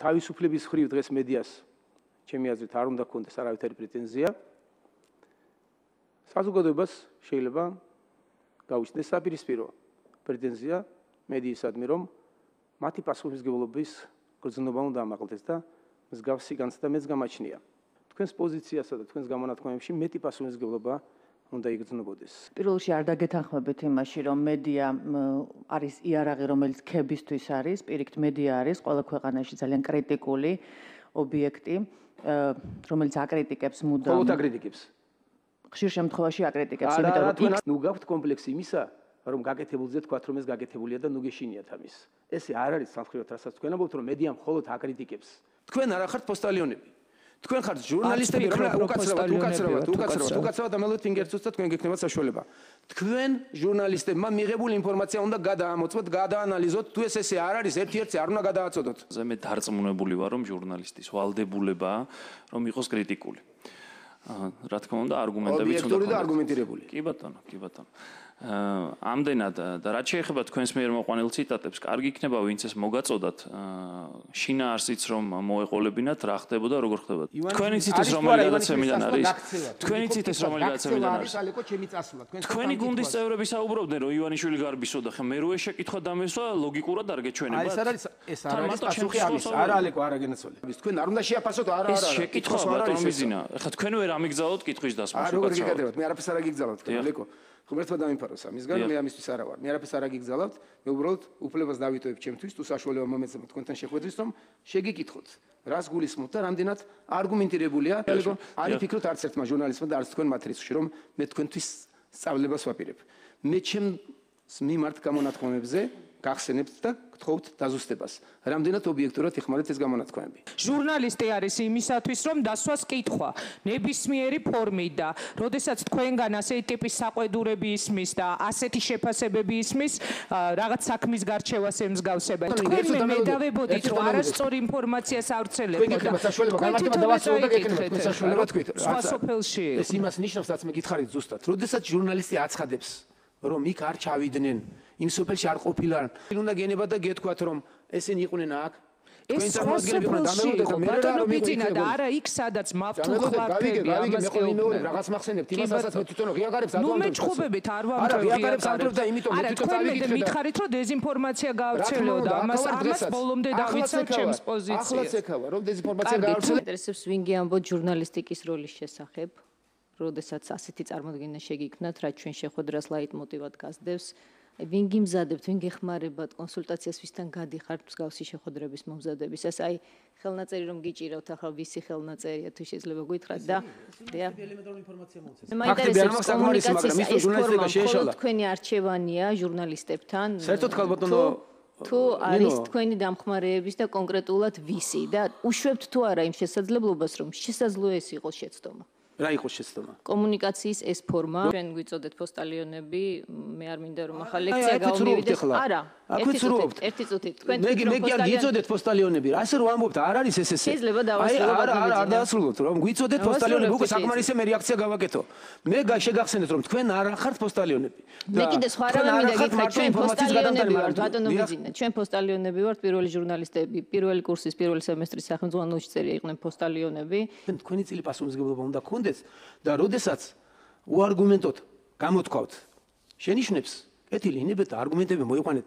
თავისუფლების ხრივ დღეს მედიას ჩემი აზრით არ უნდა ქონდეს არავითარი პრეტენზია. საზოგადოებას შეიძლება გაუჩნდეს საპირისპირო პრეტენზია მედიისადმი, რომ მათი პასუხისგებლობის გრძნობა უნდა ამაღლდეს და მსგავსი განცდა მეც გამაჩნია. თქვენს პოზიციასა და თქვენს გამონათქვამებში მეტი პასუხისგებლობა უნდა იგრძნობოდეს. პირველ რიგში არ დაგეთანხმებით იმაში, რომ მედია არის იარაღი, რომელიც ქებისთვის არის, პირიქით მედია არის ყველა ქვეყანაში ძალიან კრიტიკული ობიექტი, რომელიც აკრიტიკებს მუდამ. ყოველთ აკრიტიკებს. ხშირ შემთხვევაში აკრიტიკებს, იმიტომ რომ თქვენ ნუ გაქვთ კომპლექსი იმისა, რომ გაკეთებულზე თქვათ, რომ ეს გაკეთებულია და ნუ გეშინიათ ამის. ესე არ არის სამხრეთ რასაც თქვენ ამბობთ, რომ მედია მხოლოდ აკრიტიკებს. თქვენ არ ახართ პოსტალიონები. თქვენ ხართ ჟურნალისტები, რომ უკაცრავად, უკაცრავად, უკაცრავად, უკაცრავად ამალოთ ინგერცუს და თქვენ გეკნებათ საშუალება. თქვენ ჟურნალისტებმა მიღებული ინფორმაცია უნდა გადაამოწმოთ, გადაანალიზოთ, თუ ეს ესე არ არის, ერთ-ერთი არ უნდა გადააწოდოთ. მე დარწმუნებული ვარ, რომ ჟურნალისტის ვალდებულებაა, რომ იყოს კრიტიკული. აა, რა თქმა უნდა, არგუმენტებიც უნდა. ობიექტური და არგუმენტირებული. კი ბატონო, კი ბატონო. ამდენად და რაც შეეხება თქვენს მიერ მოყვანილ ციტატებს, კარგი იქნება ვინც ეს მოგაწოდათ შინაარსიც რომ მოეყოლებინათ რა ხდებოდა როგორ ხდებოდა. თქვენი ციტეს რომელი გადაცემიდან არის? თქვენი ციტეს რომელი გადაცემიდან არის? თქვენი გუნდის წევრები საუბრობდნენ რომ ივანიშვილი გარბისოდა, ხა მე როე შეკითხვა დამესვა ლოგიკურად არ გეჩვენებათ? აი ეს არის ეს არ არის პასუხი ამის. არა ალეკო არა გენაცოლი. თქვენ არ უნდა შეაფასოთ არა არა. ეს შეკითხვა ბატონო მიზინა. ხა თქვენ ვერ ამიგზავნოთ კითხვის დასმას. არა როგორ გიგადებათ? მე არაფერს არ აგიგზავნოთ, ალეკო. ღმერთმა დამიფაროს ამისგან მე ამისთვის არა ვარ მე არაფერს არ აგიგზავნებთ მე უბრალოდ უფლებას დავიტოვებ ჩემთვის თუ საშუალება მომეცემ თქვენთან შეხვედრის რომ შეგიკითხოთ რას გულისხმობთ და რამდენად არგუმენტირებულია. არის ფიქრობთ არც ერთმა ჟურნალისტმა და არც თქვენ მათ რისკში რომ მე თქვენთვის სწავლებას ვაპირებ. მე ჩემ მიმართ გამონათქვამებზე გახსენებთ და გთხოვთ დაზუსტებას. რამდენად ობიექტურად იხმარეთ ეს გამონათქვამები? ჟურნალისტი არის იმისათვის, რომ დასვას კითხვა ნებისმიერი ფორმით და როდესაც თქვენგან ასეთი ტიპის საყვედურები ისმის და ასეთი შეფასებები ისმის, რაღაც საქმის გარჩევას ემსგავსება. თქვენ მე დავებოდით, რომ არასწორი ინფორმაციას ავრცელებთ და საშუალება გამართება დავასრულოთ და გეკნებათ საშუალება თქვით. სოფელში ეს იმას ნიშნავს, რაც მე გითხარით ზუსტად. როდესაც ჟურნალისტი აცხადებს, რომ იქ არ ჩავიდნენ, იმ სოფელში არ ყოფილან. უნდა გენება და გეთქვათ რომ ესენი იყვნენ აქ. ეს სხვა სოფელში იყო ბატონო ბიძინა და არა იქ სადაც მავთუხვაფები ამას გეუბნები. რაღაც მახსენებთ იმასაც მე თვითონ ღიაგარებს ატვამბობ. ნუ მეჭხუბებით არ ვამბობ. არა ღიაგარებს ატვამბობ და იმიტომ მე თვითონ დავიკითხე. არა თქვენ მითხრით რომ დეზინფორმაცია გაავრცელებოდა ამას ამას ბოლომდე დავიცავ ჩემს პოზიციას. ახლაც ეკავა რომ დეზინფორმაცია გაავრცელე. ინტერესებს ვინგი ამბობ ჟურნალისტიკის როლის შესახებ. როდესაც ასეთი წარმოდგენა შეგიქმნათ, რაც ჩვენ შეხვედრას ლაიტმოტივად გასდევს. ვინ გიმზადებთ, ვინ გეხმარებათ კონსულტაციას ვისთან გადიხართ მსგავსი შეხვედრების მომზადების. ეს აი ხელნაწერი რომ გიჭირავთ ახლა ვისი ხელნაწერია თუ შეიძლება გითხრათ და დიახ. ელემენტარული ინფორმაცია მოვცეთ. ფაქტები არ მაქვს საკმარისი, მაგრამ ის ჟურნალისტიკა შეეშალა. თქვენი არჩევანია ჟურნალისტებთან. საერთოდ ხალბატონო თუ არის თქვენი დამხმარეების და კონკრეტულად ვისი და უშვებთ თუ არა იმ შესაძლებლობას რომ შესაძლოა ეს იყოს შეცდომა. რა იყო შეცდომა? კომუნიკაციის ეს ფორმა. ჩვენ გვიწოდეთ პოსტალიონები, მე არ მინდა რომ ახლა ლექცია გავმივიდეს. არა. აქვეც რუობთ. ერთი წუთი. თქვენ მე მე კი არ გიწოდეთ პოსტალიონები. ასე რომ ამბობთ, არ არის ეს ესე. შეიძლება დავასრულოთ. არა, არა, არ დავასრულოთ, რომ გვიწოდეთ პოსტალიონები, უკვე საკმარისია მე რეაქცია გავაკეთო. მე შეგახსენეთ რომ თქვენ არ ახართ პოსტალიონები. მე კიდე სხვა რა მინდა გითხრა, ჩვენ პოსტალიონები ვართ, ბატონო ბიზინა. ჩვენ პოსტალიონები ვართ, პირველი ჟურნალისტები, პირველი კურსის პირველი semestris სახელმწიფო წერია იყვნენ პოსტალიონები. თქვენი წილი პასუხისმგებლობა უნდა გქონდეს. გქონდეს და როდესაც უარგუმენტოდ გამოთქვავთ შენიშნებს კეთილი ინებეთ და არგუმენტები მოიყვანეთ